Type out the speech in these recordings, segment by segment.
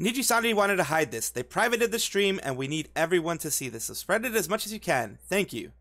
Niji Sanji wanted to hide this. They privated the stream, and we need everyone to see this. So spread it as much as you can. Thank you.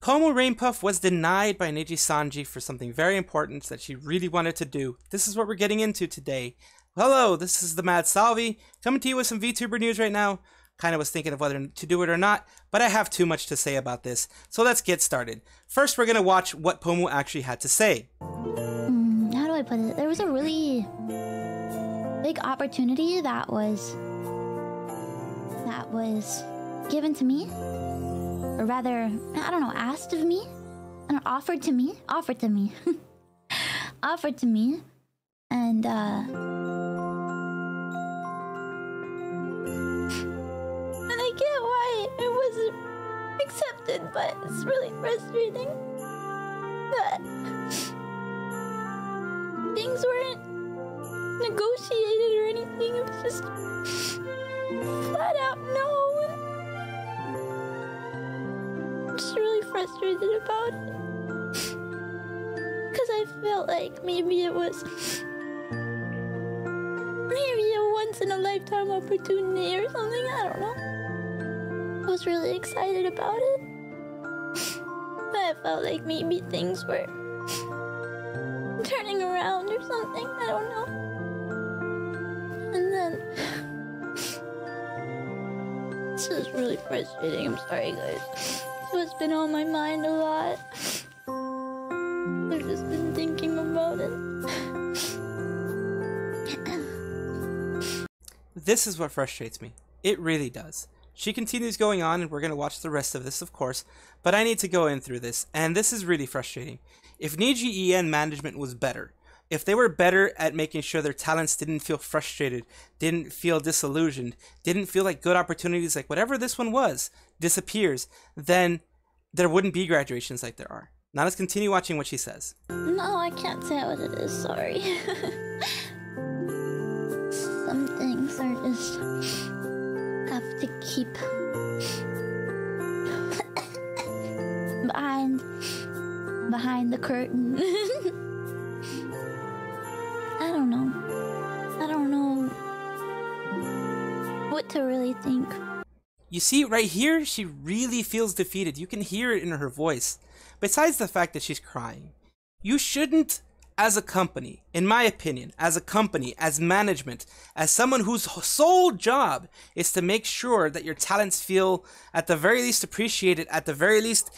Pomu Rainpuff was denied by Niji Sanji for something very important that she really wanted to do. This is what we're getting into today. Hello, this is the Mad Salvi, coming to you with some VTuber news right now. Kind of was thinking of whether to do it or not, but I have too much to say about this, so let's get started. First, we're gonna watch what Pomu actually had to say. Mm, how do I put it? There was a really big opportunity that was that was given to me, or rather, I don't know, asked of me, and offered to me, offered to me, offered to me, and uh, and I get why it wasn't accepted, but it's really frustrating that just flat out no. I'm just really frustrated about it. Because I felt like maybe it was. Maybe a once in a lifetime opportunity or something. I don't know. I was really excited about it. But I felt like maybe things were turning around or something. I don't know. Really frustrating. I'm sorry, guys. So it's been on my mind a lot. I've just been thinking about it. This is what frustrates me. It really does. She continues going on, and we're going to watch the rest of this, of course, but I need to go in through this, and this is really frustrating. If Niji EN management was better, if they were better at making sure their talents didn't feel frustrated, didn't feel disillusioned, didn't feel like good opportunities, like whatever this one was, disappears, then there wouldn't be graduations like there are. Now let's continue watching what she says. No, I can't say what it is. Sorry. Some things are just have to keep behind behind the curtain. what to really think. You see, right here, she really feels defeated. You can hear it in her voice. Besides the fact that she's crying, you shouldn't, as a company, in my opinion, as a company, as management, as someone whose sole job is to make sure that your talents feel at the very least appreciated, at the very least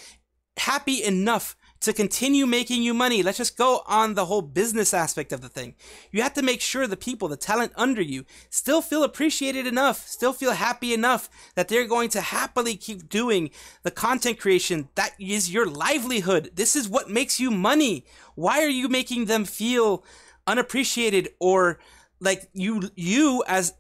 happy enough to continue making you money. Let's just go on the whole business aspect of the thing. You have to make sure the people, the talent under you, still feel appreciated enough, still feel happy enough that they're going to happily keep doing the content creation that is your livelihood. This is what makes you money. Why are you making them feel unappreciated or like you you as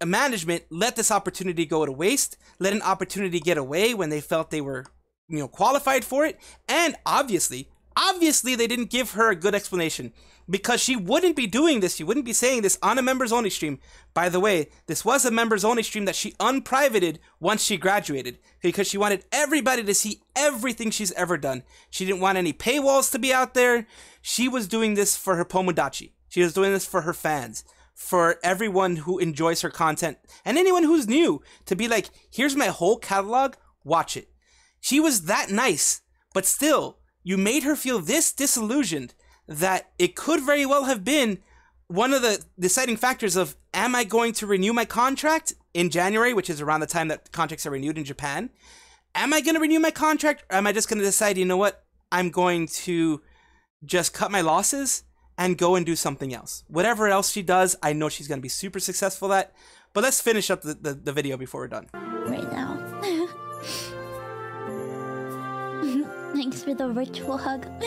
a management let this opportunity go to waste, let an opportunity get away when they felt they were you know qualified for it. And obviously obviously they didn't give her a good explanation. Because she wouldn't be doing this she wouldn't be saying this on a members only stream. By the way this was a members only stream that she unprivated once she graduated. Because she wanted everybody to see everything she's ever done. She didn't want any paywalls to be out there. She was doing this for her pomodachi. She was doing this for her fans. For everyone who enjoys her content. And anyone who's new to be like here's my whole catalog watch it she was that nice, but still, you made her feel this disillusioned that it could very well have been one of the deciding factors of am I going to renew my contract in January, which is around the time that contracts are renewed in Japan? Am I going to renew my contract or am I just going to decide, you know what? I'm going to just cut my losses and go and do something else. Whatever else she does, I know she's going to be super successful at. But let's finish up the, the, the video before we're done. right for the virtual hug.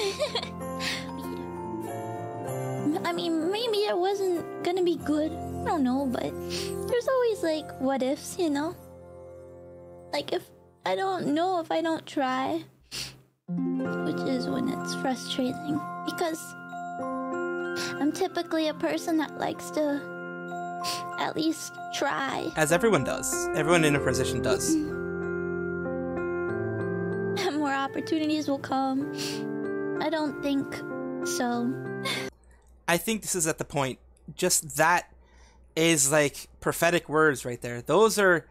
I mean, maybe it wasn't gonna be good. I don't know, but there's always like what ifs, you know? Like if I don't know if I don't try, which is when it's frustrating because I'm typically a person that likes to at least try. As everyone does. Everyone in a position does. Mm-hmm. Opportunities will come. I don't think so. I think this is at the point, just that is like prophetic words right there. Those are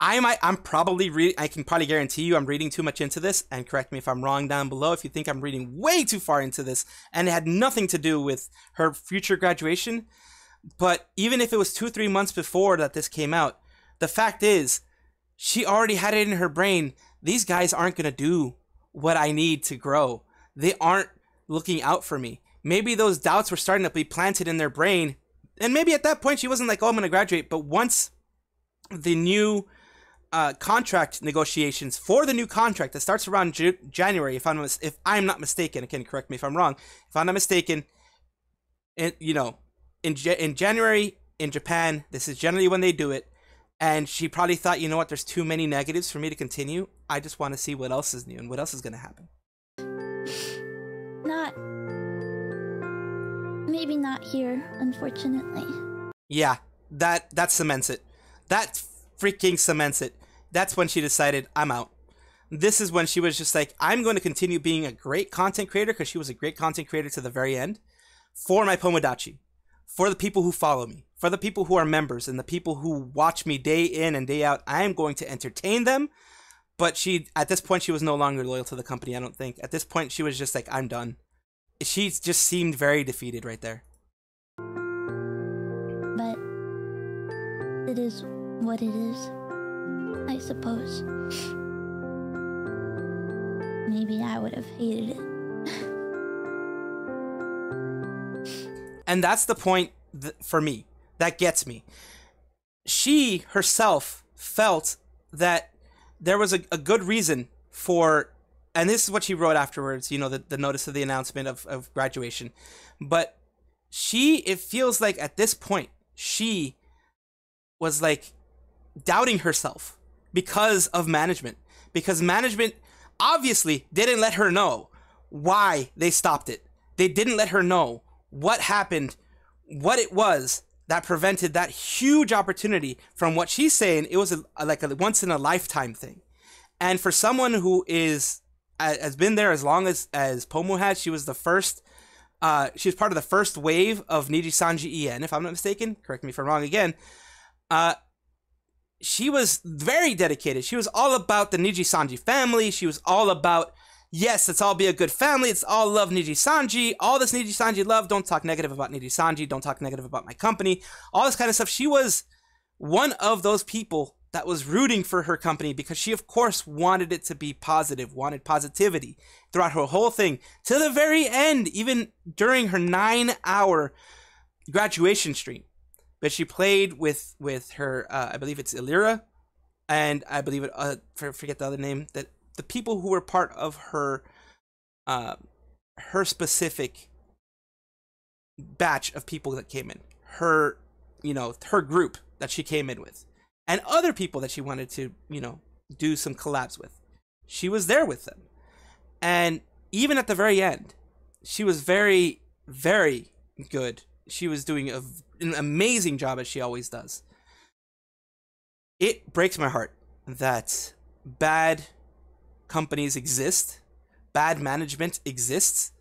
I might I'm probably read I can probably guarantee you I'm reading too much into this and correct me if I'm wrong down below if you think I'm reading way too far into this and it had nothing to do with her future graduation. But even if it was 2 3 months before that this came out, the fact is she already had it in her brain these guys aren't going to do what I need to grow. They aren't looking out for me. Maybe those doubts were starting to be planted in their brain. And maybe at that point she wasn't like, oh, I'm going to graduate. But once the new uh, contract negotiations for the new contract that starts around Ju- January, if I'm if I'm not mistaken, again, correct me if I'm wrong. If I'm not mistaken, it, you know, in in January in Japan, this is generally when they do it. And she probably thought, you know what, there's too many negatives for me to continue. I just want to see what else is new and what else is going to happen. Not. Maybe not here, unfortunately. Yeah, that that cements it. That freaking cements it. That's when she decided, I'm out. This is when she was just like, I'm going to continue being a great content creator because she was a great content creator to the very end for my Pomodachi, for the people who follow me, for the people who are members and the people who watch me day in and day out. I am going to entertain them. But she, at this point, she was no longer loyal to the company, I don't think. At this point, she was just like, I'm done. She just seemed very defeated right there. But it is what it is, I suppose. Maybe I would have hated it. and that's the point th- for me that gets me. She herself felt that there was a, a good reason for, and this is what she wrote afterwards, you know, the, the notice of the announcement of, of graduation. But she, it feels like at this point, she was like doubting herself because of management. Because management obviously didn't let her know why they stopped it. They didn't let her know what happened, what it was that prevented that huge opportunity from what she's saying it was a, a, like a once in a lifetime thing. And for someone who is has been there as long as as pomu had, she was the first uh she was part of the first wave of niji sanji en if i'm not mistaken. Correct me if i'm wrong again. Uh she was very dedicated. She was all about the niji sanji family. She was all about yes, let's all be a good family. It's all love Niji Sanji. All this Niji Sanji love. Don't talk negative about Niji Sanji. Don't talk negative about my company. All this kind of stuff. She was one of those people that was rooting for her company because she, of course, wanted it to be positive, wanted positivity throughout her whole thing to the very end, even during her nine hour graduation stream. But she played with with her, uh, I believe it's Elira, and I believe it, uh, forget the other name that the people who were part of her uh, her specific batch of people that came in. Her you know her group that she came in with. And other people that she wanted to you know do some collabs with. She was there with them. And even at the very end she was very very good. She was doing a, an amazing job as she always does. It breaks my heart that bad companies exist, bad management exists,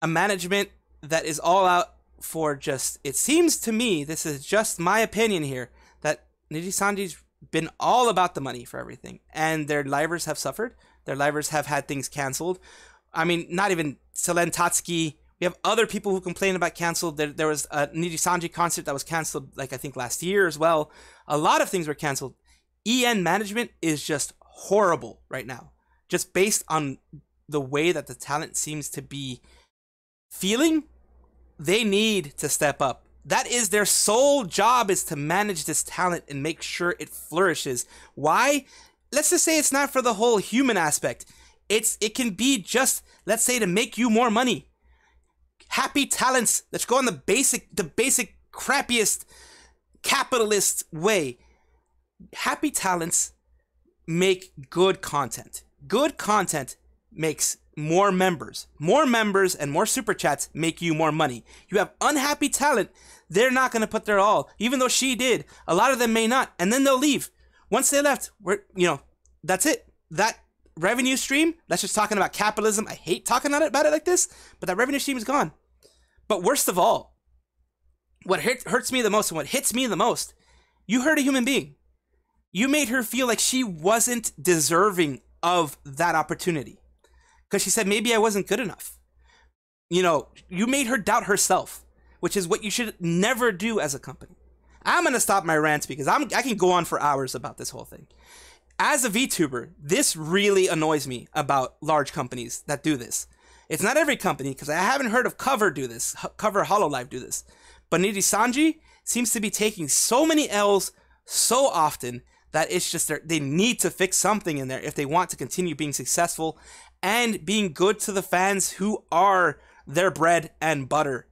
a management that is all out for just, it seems to me, this is just my opinion here, that Niji Sanji's been all about the money for everything. And their livers have suffered. Their livers have had things canceled. I mean, not even Selen Tatsuki. We have other people who complain about canceled. There, there was a Niji Sanji concert that was canceled, like I think last year as well. A lot of things were canceled. EN management is just horrible right now just based on the way that the talent seems to be feeling, they need to step up. That is their sole job is to manage this talent and make sure it flourishes. Why? Let's just say it's not for the whole human aspect. It's it can be just let's say to make you more money. Happy talents. Let's go on the basic the basic crappiest capitalist way. Happy talents make good content good content makes more members. More members and more super chats make you more money. You have unhappy talent, they're not going to put their all, even though she did. A lot of them may not, and then they'll leave. Once they left, we're, you know, that's it. That revenue stream, that's just talking about capitalism. I hate talking about it, like this, but that revenue stream is gone. But worst of all, what hurt, hurts me the most and what hits me the most, you hurt a human being. You made her feel like she wasn't deserving of that opportunity. Because she said, maybe I wasn't good enough. You know, you made her doubt herself, which is what you should never do as a company. I'm going to stop my rants because I'm, I can go on for hours about this whole thing. As a VTuber, this really annoys me about large companies that do this. It's not every company, because I haven't heard of Cover do this, Cover Hololive do this. But Nijisanji seems to be taking so many L's so often that it's just they need to fix something in there if they want to continue being successful and being good to the fans who are their bread and butter.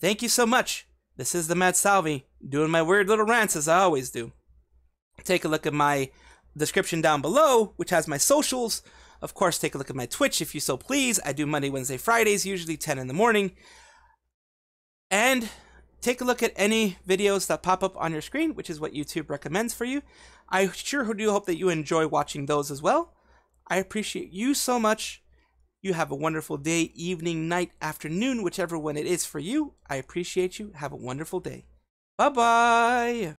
Thank you so much. This is the Mad Salvi doing my weird little rants as I always do. Take a look at my description down below, which has my socials. Of course, take a look at my Twitch if you so please. I do Monday, Wednesday, Fridays, usually 10 in the morning. And take a look at any videos that pop up on your screen, which is what YouTube recommends for you. I sure do hope that you enjoy watching those as well. I appreciate you so much. You have a wonderful day, evening, night, afternoon, whichever one it is for you. I appreciate you. Have a wonderful day. Bye bye.